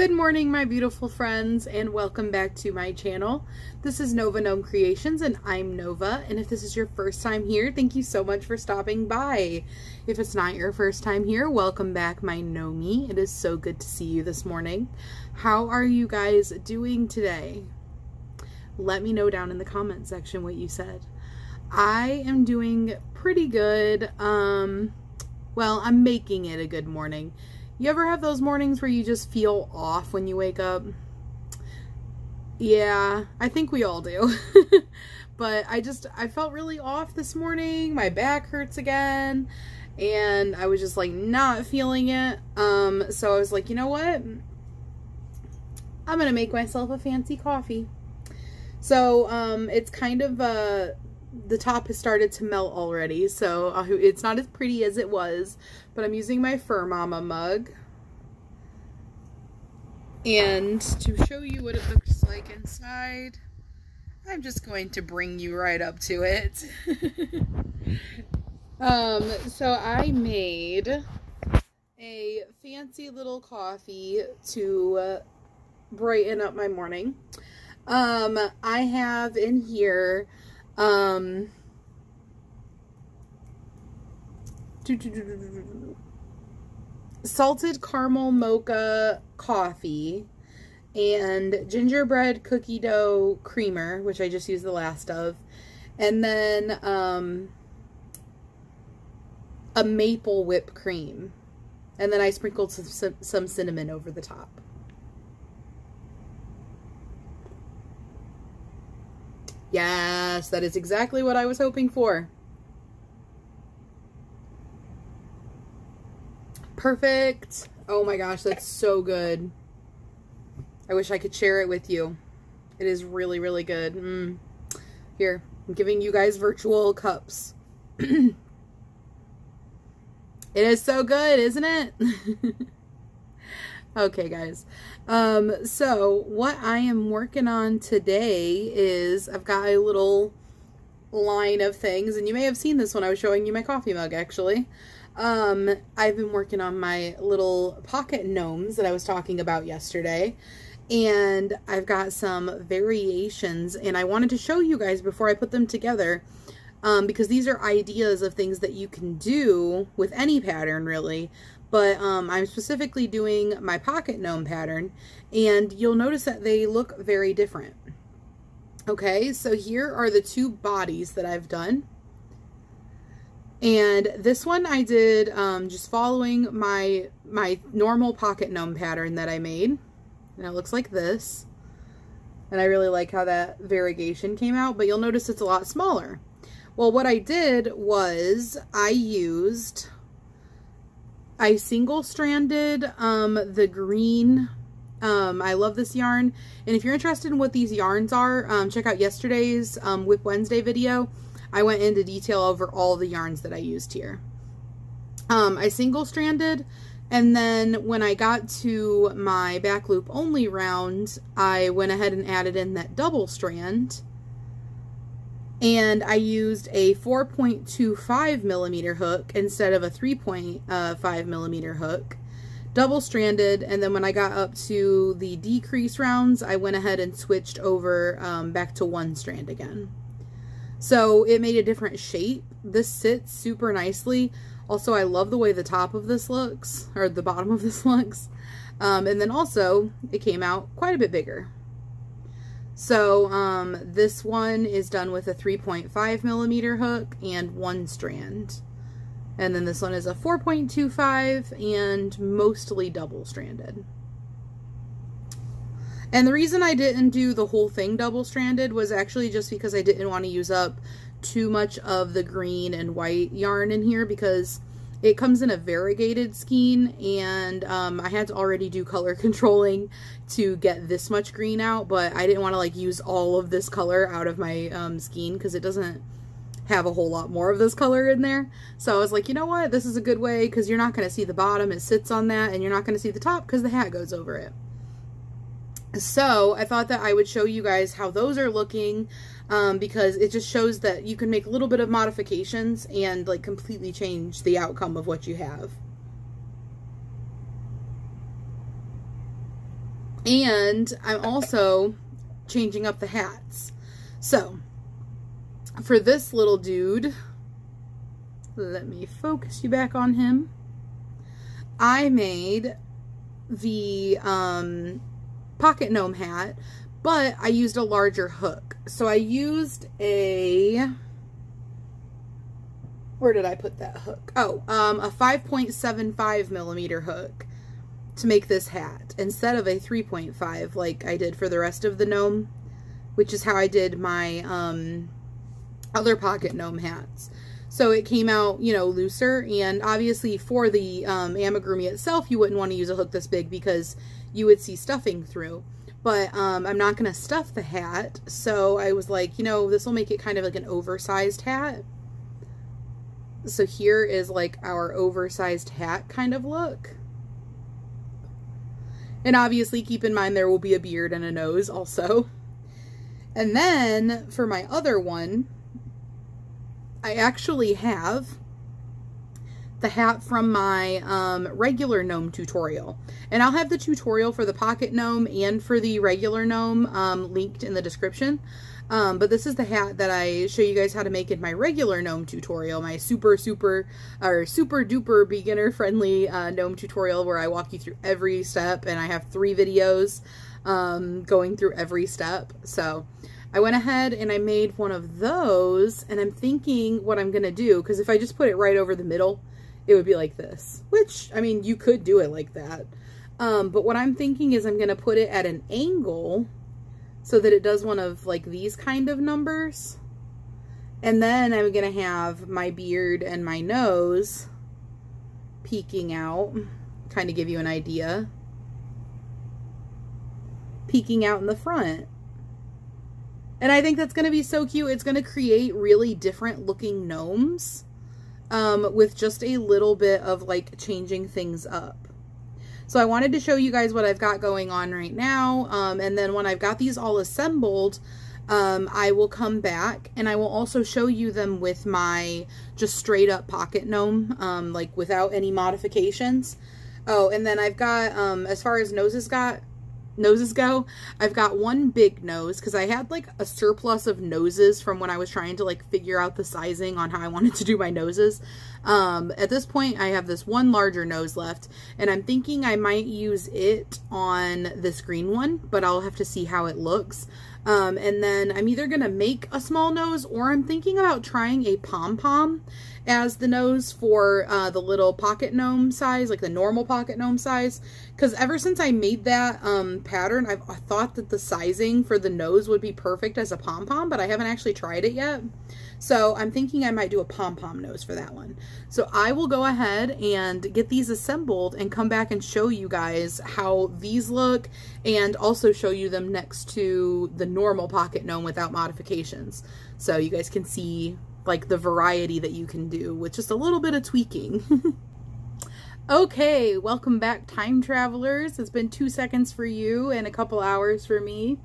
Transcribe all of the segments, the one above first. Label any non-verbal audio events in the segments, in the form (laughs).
Good morning, my beautiful friends, and welcome back to my channel. This is Nova Gnome Creations, and I'm Nova, and if this is your first time here, thank you so much for stopping by. If it's not your first time here, welcome back, my Gnomie. It is so good to see you this morning. How are you guys doing today? Let me know down in the comment section what you said. I am doing pretty good. Um, well, I'm making it a good morning. You ever have those mornings where you just feel off when you wake up? Yeah, I think we all do. (laughs) but I just, I felt really off this morning. My back hurts again. And I was just like not feeling it. Um, so I was like, you know what? I'm going to make myself a fancy coffee. So, um, it's kind of, uh, the top has started to melt already, so uh, it's not as pretty as it was, but I'm using my Fur Mama mug. And to show you what it looks like inside, I'm just going to bring you right up to it. (laughs) um, so I made a fancy little coffee to brighten up my morning. Um, I have in here um, salted caramel mocha coffee and gingerbread cookie dough creamer, which I just used the last of, and then um, a maple whipped cream. And then I sprinkled some, some cinnamon over the top. Yes, that is exactly what I was hoping for. Perfect. Oh my gosh, that's so good. I wish I could share it with you. It is really, really good. Mm. Here, I'm giving you guys virtual cups. (clears throat) it is so good, isn't it? (laughs) okay, guys. Um, so what I am working on today is I've got a little line of things, and you may have seen this when I was showing you my coffee mug, actually. Um, I've been working on my little pocket gnomes that I was talking about yesterday, and I've got some variations, and I wanted to show you guys before I put them together, um, because these are ideas of things that you can do with any pattern, really, but um, I'm specifically doing my pocket gnome pattern and you'll notice that they look very different. Okay, so here are the two bodies that I've done. And this one I did um, just following my, my normal pocket gnome pattern that I made. And it looks like this. And I really like how that variegation came out, but you'll notice it's a lot smaller. Well, what I did was I used I single stranded um, the green. Um, I love this yarn. And if you're interested in what these yarns are, um, check out yesterday's um, WIP Wednesday video. I went into detail over all the yarns that I used here. Um, I single stranded and then when I got to my back loop only round, I went ahead and added in that double strand and I used a 4.25 millimeter hook instead of a 3.5 millimeter hook double stranded. And then when I got up to the decrease rounds I went ahead and switched over um, back to one strand again. So it made a different shape. This sits super nicely. Also I love the way the top of this looks or the bottom of this (laughs) looks. Um, and then also it came out quite a bit bigger so um, this one is done with a 3.5 millimeter hook and one strand. And then this one is a 4.25 and mostly double stranded. And the reason I didn't do the whole thing double stranded was actually just because I didn't want to use up too much of the green and white yarn in here because it comes in a variegated skein and um, I had to already do color (laughs) controlling to get this much green out, but I didn't want to like use all of this color out of my um, skein because it doesn't have a whole lot more of this color in there. So I was like, you know what, this is a good way because you're not going to see the bottom, it sits on that, and you're not going to see the top because the hat goes over it. So I thought that I would show you guys how those are looking um, because it just shows that you can make a little bit of modifications and like completely change the outcome of what you have. And I'm also changing up the hats. So, for this little dude, let me focus you back on him. I made the um, pocket gnome hat, but I used a larger hook. So I used a, where did I put that hook? Oh, um, a 5.75 millimeter hook to make this hat instead of a 3.5 like I did for the rest of the gnome, which is how I did my um, other pocket gnome hats. So it came out, you know, looser. And obviously for the um, amigurumi itself, you wouldn't want to use a hook this big because you would see stuffing through. But um, I'm not going to stuff the hat. So I was like, you know, this will make it kind of like an oversized hat. So here is like our oversized hat kind of look. And obviously keep in mind there will be a beard and a nose also. And then for my other one, I actually have the hat from my um, regular gnome tutorial. And I'll have the tutorial for the pocket gnome and for the regular gnome um, linked in the description. Um, but this is the hat that I show you guys how to make in my regular gnome tutorial, my super, super, or super duper beginner friendly uh, gnome tutorial where I walk you through every step and I have three videos um, going through every step. So I went ahead and I made one of those and I'm thinking what I'm going to do because if I just put it right over the middle, it would be like this, which, I mean, you could do it like that. Um, but what I'm thinking is I'm going to put it at an angle so that it does one of like these kind of numbers. And then I'm going to have my beard and my nose peeking out, kind of give you an idea. Peeking out in the front. And I think that's going to be so cute. It's going to create really different looking gnomes um, with just a little bit of like changing things up. So I wanted to show you guys what I've got going on right now. Um, and then when I've got these all assembled, um, I will come back and I will also show you them with my just straight up pocket gnome, um, like without any modifications. Oh, and then I've got, um, as far as noses got, noses go, I've got one big nose because I had like a surplus of noses from when I was trying to like figure out the sizing on how I (laughs) wanted to do my noses. Um, at this point, I have this one larger nose left and I'm thinking I might use it on this green one, but I'll have to see how it looks. Um, and then I'm either going to make a small nose or I'm thinking about trying a pom-pom as the nose for uh, the little pocket gnome size, like the normal pocket gnome size. Because ever since I made that um, pattern, I've I thought that the sizing for the nose would be perfect as a pom-pom, but I haven't actually tried it yet. So I'm thinking I might do a pom-pom nose for that one. So I will go ahead and get these assembled and come back and show you guys how these look and also show you them next to the normal pocket gnome without modifications. So you guys can see like the variety that you can do with just a little bit of tweaking. (laughs) okay, welcome back time travelers. It's been two seconds for you and a couple hours for me.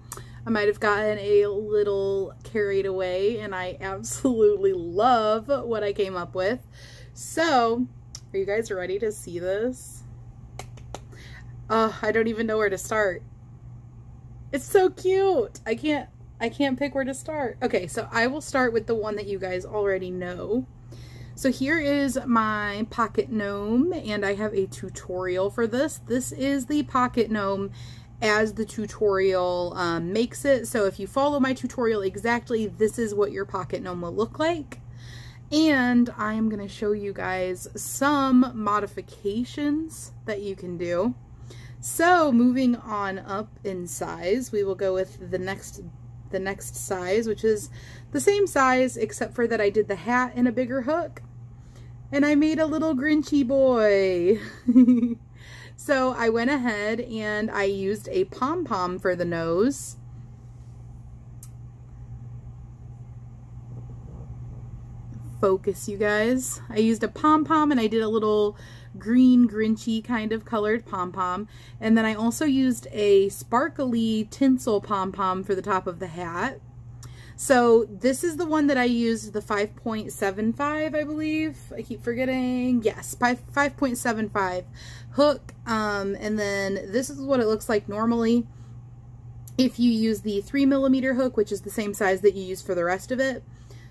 I might have gotten a little carried away and I absolutely love what I came up with. So, are you guys ready to see this? Oh, I don't even know where to start. It's so cute. I can't I can't pick where to start. Okay, so I will start with the one that you guys already know. So here is my pocket gnome and I have a tutorial for this. This is the pocket gnome as the tutorial um, makes it. So if you follow my tutorial exactly, this is what your pocket gnome will look like. And I am going to show you guys some modifications that you can do. So moving on up in size, we will go with the next the next size, which is the same size except for that I did the hat in a bigger hook. And I made a little Grinchy boy. (laughs) so I went ahead and I used a pom-pom for the nose. Focus, you guys. I used a pom-pom and I did a little green grinchy kind of colored pom-pom. And then I also used a sparkly tinsel pom-pom for the top of the hat. So this is the one that I used, the 5.75, I believe. I keep forgetting. Yes, 5.75 hook. Um, and then this is what it looks like normally if you use the 3 millimeter hook, which is the same size that you use for the rest of it.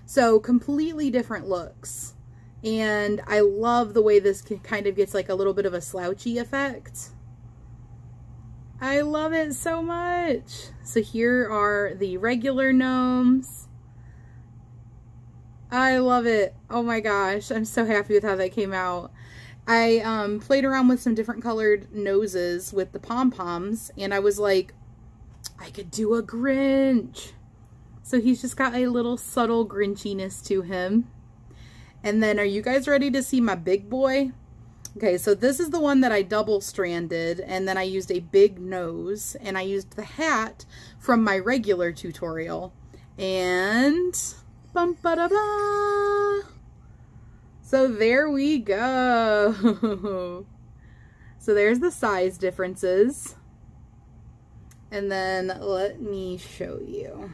So completely different looks. And I love the way this kind of gets like a little bit of a slouchy effect. I love it so much. So here are the regular gnomes. I love it. Oh my gosh. I'm so happy with how that came out. I um, played around with some different colored noses with the pom-poms and I was like, I could do a Grinch. So he's just got a little subtle Grinchiness to him. And then are you guys ready to see my big boy? Okay, so this is the one that I double stranded and then I used a big nose and I used the hat from my regular tutorial. And bum ba da ba. So there we go. (laughs) so there's the size differences. And then let me show you.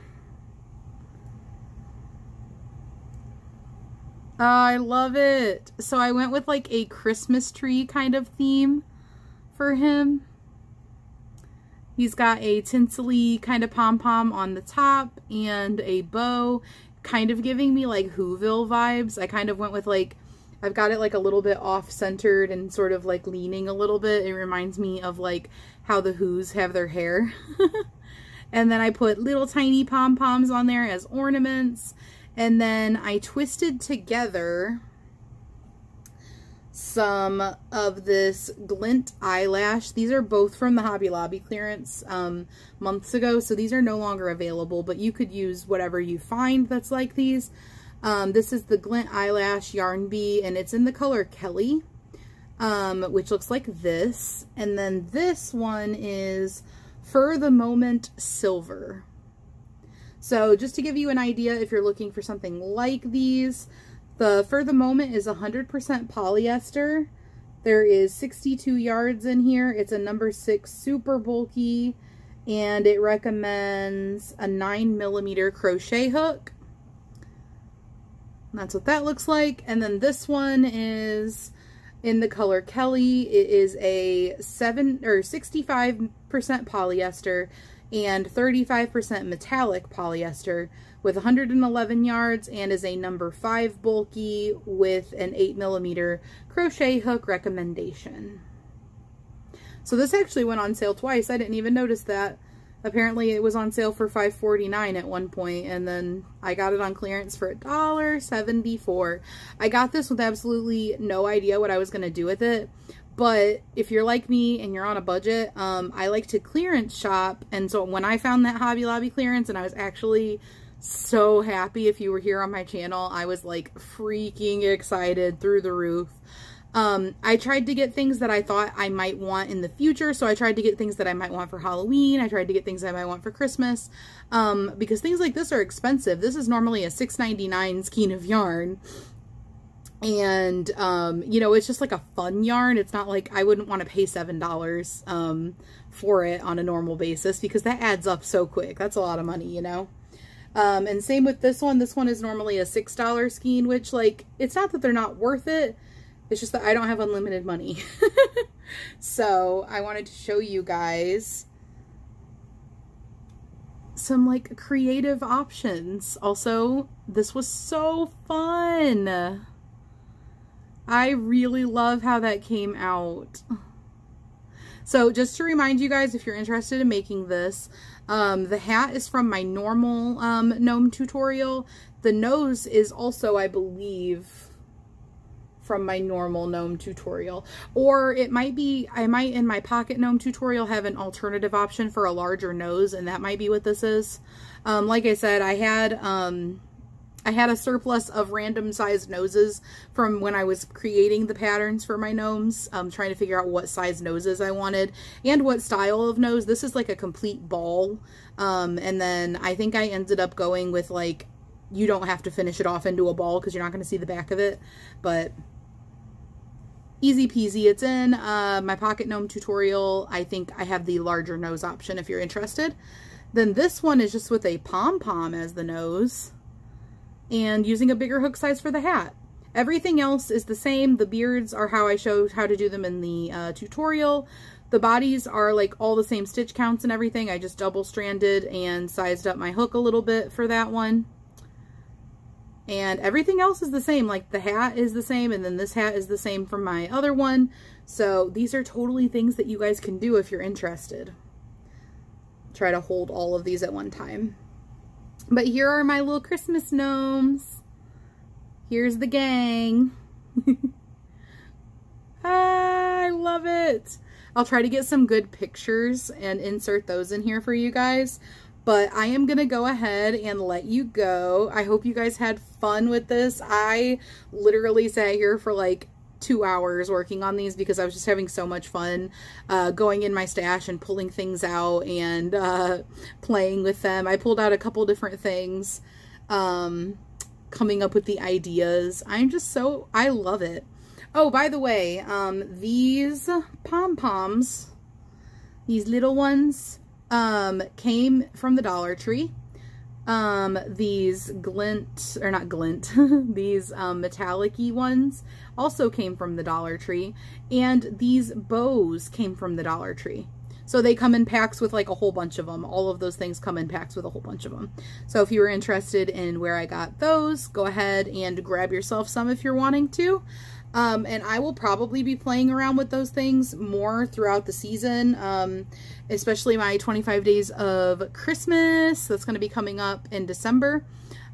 Ah, I love it. So I went with like a Christmas tree kind of theme for him. He's got a tinsely kind of pom-pom on the top and a bow, kind of giving me like Whoville vibes. I kind of went with like, I've got it like a little bit off-centered and sort of like leaning a little bit. It reminds me of like how the Who's have their hair. (laughs) and then I put little tiny pom-poms on there as ornaments. And then I twisted together some of this glint eyelash. These are both from the Hobby Lobby clearance um, months ago, so these are no longer available, but you could use whatever you find that's like these. Um, this is the Glint Eyelash Yarn Bee, and it's in the color Kelly, um, which looks like this. And then this one is For the Moment Silver. So just to give you an idea, if you're looking for something like these, the For the Moment is 100% polyester. There is 62 yards in here. It's a number six super bulky and it recommends a nine millimeter crochet hook. That's what that looks like. And then this one is in the color Kelly. It is a seven or 65% polyester and 35% metallic polyester with 111 yards and is a number 5 bulky with an 8 millimeter crochet hook recommendation. So this actually went on sale twice. I didn't even notice that. Apparently it was on sale for $5.49 at one point and then I got it on clearance for $1.74. I got this with absolutely no idea what I was going to do with it. But if you're like me and you're on a budget, um, I like to clearance shop. And so when I found that Hobby Lobby clearance and I was actually so happy if you were here on my channel, I was like freaking excited through the roof. Um, I tried to get things that I thought I might want in the future. So I tried to get things that I might want for Halloween. I tried to get things I might want for Christmas. Um, because things like this are expensive. This is normally a $6.99 skein of yarn and um, you know it's just like a fun yarn. It's not like i wouldn't want to pay seven dollars um, for it on a normal basis because that adds up so quick. That's a lot of money you know? Um, and same with this one. This one is normally a six dollar skein which like it's not that they're not worth it. It's just that i don't have unlimited money. (laughs) So i wanted to show you guys some like creative options. Also this was so fun I really love how that came out. So just to remind you guys, if you're interested in making this, um, the hat is from my normal um, gnome tutorial. The nose is also, I believe, from my normal gnome tutorial. Or it might be, I might in my pocket gnome tutorial have an alternative option for a larger nose, and that might be what this is. Um, like I said, I had... Um, I had a surplus of random sized noses from when I was creating the patterns for my gnomes, um, trying to figure out what size noses I wanted and what style of nose. This is like a complete ball. Um, and then I think I ended up going with like, you don't have to finish it off into a ball because you're not going to see the back of it. But easy peasy. It's in uh, my pocket gnome tutorial. I think I have the larger nose option if you're interested. Then this one is just with a pom-pom as the nose and using a bigger hook size for the hat. Everything else is the same. The beards are how I showed how to do them in the uh, tutorial. The bodies are like all the same stitch counts and everything. I just double stranded and sized up my hook a little bit for that one. And everything else is the same. Like the hat is the same and then this hat is the same from my other one. So these are totally things that you guys can do if you're interested. Try to hold all of these at one time. But here are my little Christmas gnomes. Here's the gang. (laughs) ah, I love it. I'll try to get some good pictures and insert those in here for you guys. But I am going to go ahead and let you go. I hope you guys had fun with this. I literally sat here for like two hours working on these because I was just having so much fun uh, going in my stash and pulling things out and uh, playing with them. I pulled out a couple different things. Um, coming up with the ideas. I'm just so, I love it. Oh, by the way, um, these pom-poms, these little ones, um, came from the Dollar Tree. Um, these glint, or not glint, (laughs) these um, metallic ones also came from the Dollar Tree. And these bows came from the Dollar Tree. So they come in packs with like a whole bunch of them. All of those things come in packs with a whole bunch of them. So if you were interested in where I got those, go ahead and grab yourself some if you're wanting to. Um, and I will probably be playing around with those things more throughout the season, um, especially my 25 days of Christmas. That's going to be coming up in December.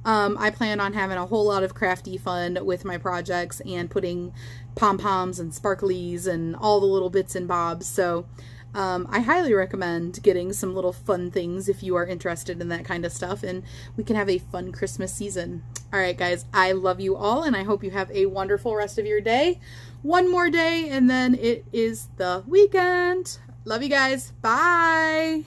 Um, I plan on having a whole lot of crafty fun with my projects and putting pom-poms and sparklies and all the little bits and bobs. So um, I highly recommend getting some little fun things if you are interested in that kind of stuff and we can have a fun Christmas season. All right, guys, I love you all and I hope you have a wonderful rest of your day. One more day and then it is the weekend. Love you guys. Bye.